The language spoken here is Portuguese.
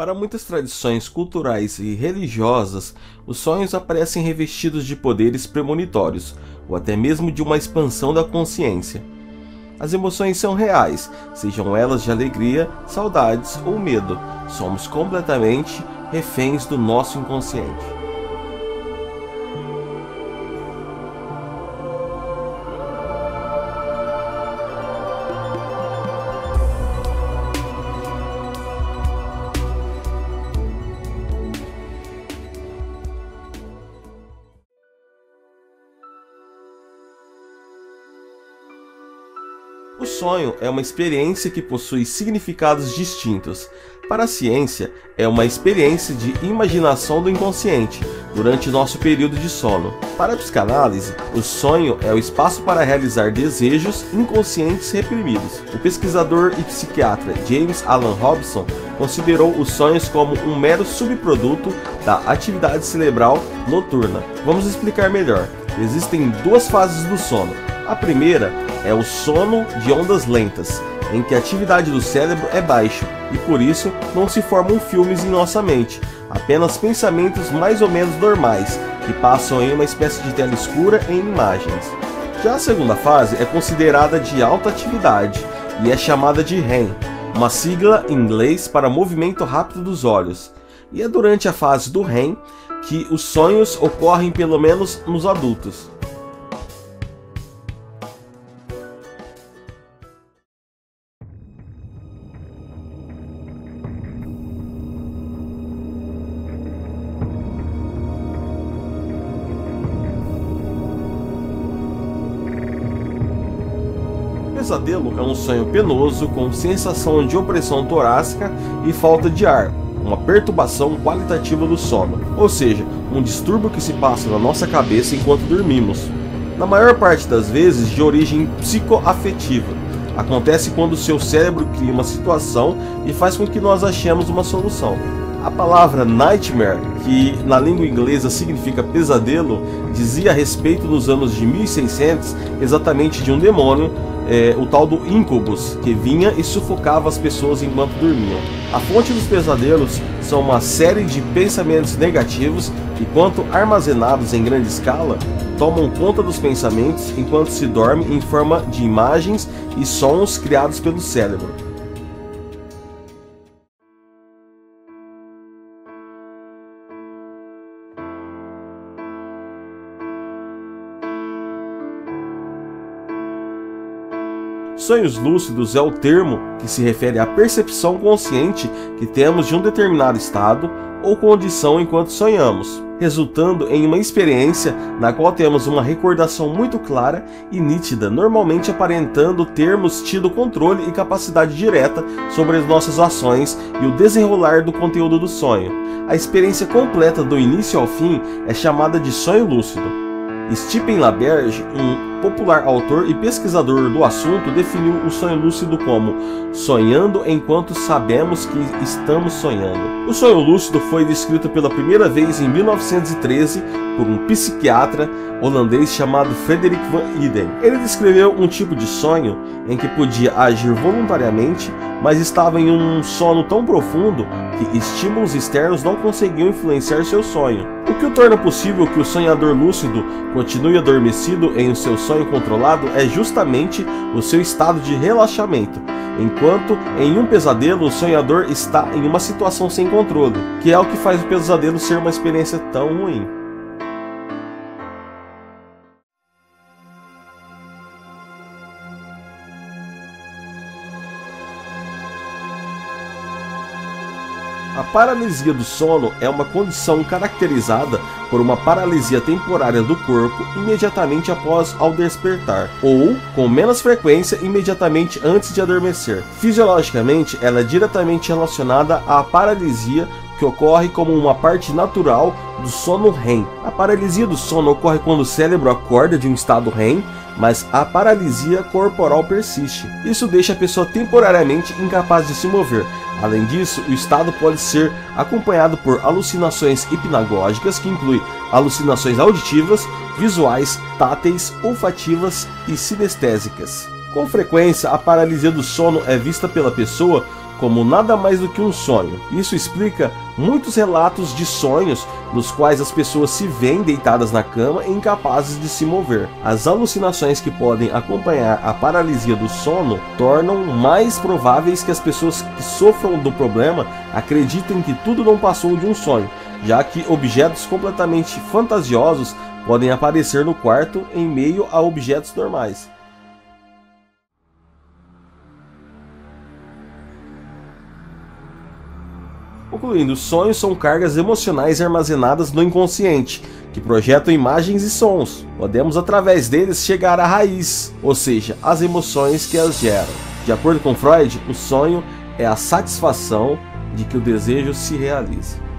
Para muitas tradições culturais e religiosas, os sonhos aparecem revestidos de poderes premonitórios, ou até mesmo de uma expansão da consciência. As emoções são reais, sejam elas de alegria, saudades ou medo. Somos completamente reféns do nosso inconsciente. O sonho é uma experiência que possui significados distintos. Para a ciência, é uma experiência de imaginação do inconsciente durante nosso período de sono. Para a psicanálise, o sonho é o espaço para realizar desejos inconscientes reprimidos. O pesquisador e psiquiatra James Alan Robson considerou os sonhos como um mero subproduto da atividade cerebral noturna. Vamos explicar melhor. Existem duas fases do sono. A primeira é o sono de ondas lentas, em que a atividade do cérebro é baixa e por isso não se formam filmes em nossa mente, apenas pensamentos mais ou menos normais, que passam em uma espécie de tela escura em imagens. Já a segunda fase é considerada de alta atividade e é chamada de REM, uma sigla em inglês para movimento rápido dos olhos. E é durante a fase do REM que os sonhos ocorrem pelo menos nos adultos. Pesadelo é um sonho penoso com sensação de opressão torácica e falta de ar, uma perturbação qualitativa do sono, ou seja, um distúrbio que se passa na nossa cabeça enquanto dormimos. Na maior parte das vezes de origem psicoafetiva. Acontece quando seu cérebro cria uma situação e faz com que nós achemos uma solução. A palavra nightmare, que na língua inglesa significa pesadelo, dizia a respeito nos anos de 1600 exatamente de um demônio é, o tal do incubus, que vinha e sufocava as pessoas enquanto dormiam. A fonte dos pesadelos são uma série de pensamentos negativos que, quanto armazenados em grande escala, tomam conta dos pensamentos enquanto se dorme em forma de imagens e sons criados pelo cérebro. Sonhos lúcidos é o termo que se refere à percepção consciente que temos de um determinado estado ou condição enquanto sonhamos, resultando em uma experiência na qual temos uma recordação muito clara e nítida, normalmente aparentando termos tido controle e capacidade direta sobre as nossas ações e o desenrolar do conteúdo do sonho. A experiência completa do início ao fim é chamada de sonho lúcido. Stephen LaBerge, um popular autor e pesquisador do assunto, definiu o sonho lúcido como sonhando enquanto sabemos que estamos sonhando. O sonho lúcido foi descrito pela primeira vez em 1913 por um psiquiatra holandês chamado Frederik van Iden. Ele descreveu um tipo de sonho em que podia agir voluntariamente, mas estava em um sono tão profundo que estímulos externos não conseguiam influenciar seu sonho. O que o torna possível que o sonhador lúcido continue adormecido em seu sonho controlado é justamente o seu estado de relaxamento, enquanto em um pesadelo o sonhador está em uma situação sem controle, que é o que faz o pesadelo ser uma experiência tão ruim. A paralisia do sono é uma condição caracterizada por uma paralisia temporária do corpo imediatamente após ao despertar, ou, com menos frequência, imediatamente antes de adormecer. Fisiologicamente, ela é diretamente relacionada à paralisia que ocorre como uma parte natural do sono REM. A paralisia do sono ocorre quando o cérebro acorda de um estado REM, mas a paralisia corporal persiste. Isso deixa a pessoa temporariamente incapaz de se mover, Além disso, o estado pode ser acompanhado por alucinações hipnagógicas, que inclui alucinações auditivas, visuais, táteis, olfativas e sinestésicas. Com frequência, a paralisia do sono é vista pela pessoa como nada mais do que um sonho. Isso explica muitos relatos de sonhos nos quais as pessoas se veem deitadas na cama e incapazes de se mover. As alucinações que podem acompanhar a paralisia do sono tornam mais prováveis que as pessoas que sofram do problema acreditem que tudo não passou de um sonho, já que objetos completamente fantasiosos podem aparecer no quarto em meio a objetos normais. Concluindo, sonhos são cargas emocionais armazenadas no inconsciente, que projetam imagens e sons. Podemos, através deles, chegar à raiz, ou seja, as emoções que as geram. De acordo com Freud, o sonho é a satisfação de que o desejo se realize.